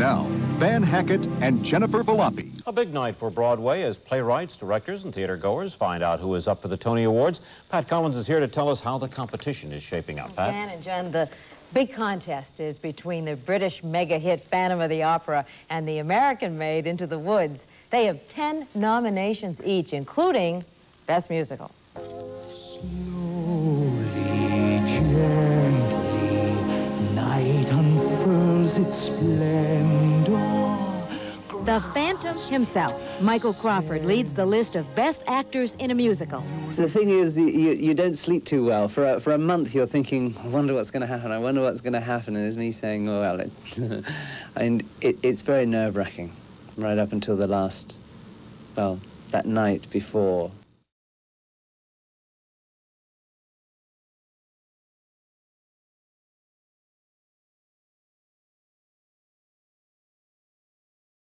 Now, Dan Hackett and Jennifer Valoppi. A big night for Broadway as playwrights, directors, and theater goers find out who is up for the Tony Awards. Pat Collins is here to tell us how the competition is shaping up. Pat? Dan and Jen, the big contest is between the British mega hit Phantom of the Opera and the American-made Into the Woods. They have 10 nominations each, including Best Musical. Its splendor. The Phantom himself, Michael Crawford, leads the list of best actors in a musical. The thing is, you, you don't sleep too well. For a, for a month, you're thinking, I wonder what's going to happen, I wonder what's going to happen, and it's me saying, oh, well, it, and it, it's very nerve-wracking, right up until the last, well, that night before